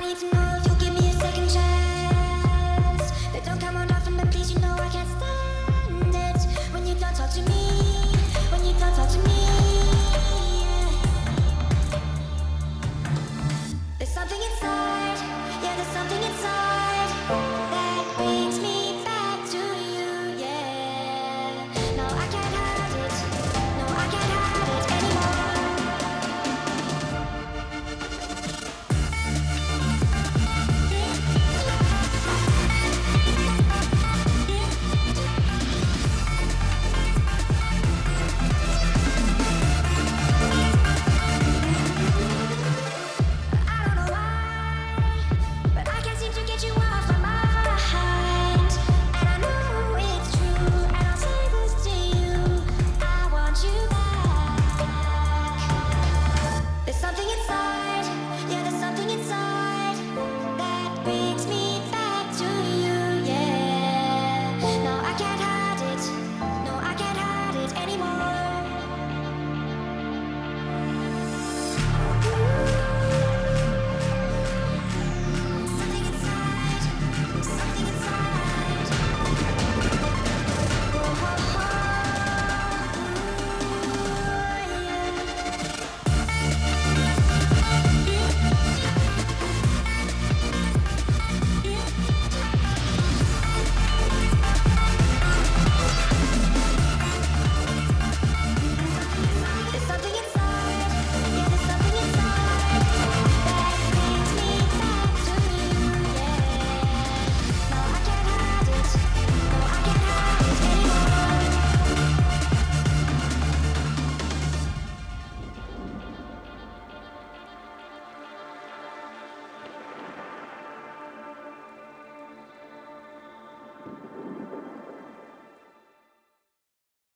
need to move.